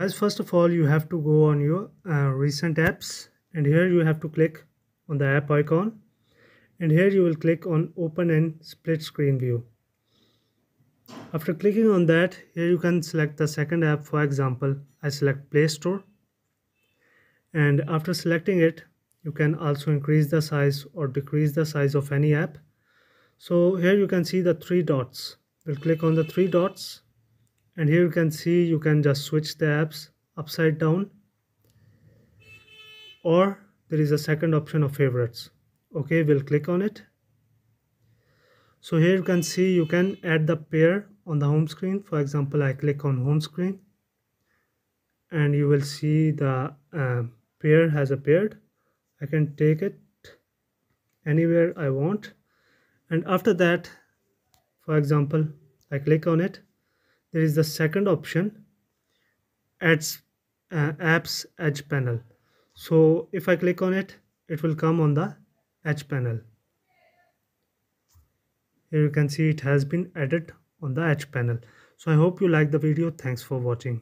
as first of all you have to go on your uh, recent apps and here you have to click on the app icon and here you will click on open and split screen view. After clicking on that here you can select the second app. For example I select Play Store and after selecting it you can also increase the size or decrease the size of any app. So here you can see the three dots. We'll click on the three dots and here you can see you can just switch the apps upside down. Or there is a second option of favorites. Okay we'll click on it. So here you can see you can add the pair on the home screen. For example I click on home screen. And you will see the uh, pair has appeared. I can take it anywhere I want. And after that for example I click on it there is the second option adds uh, apps edge panel. So if I click on it it will come on the edge panel. Here you can see it has been added on the edge panel. So i hope you like the video. Thanks for watching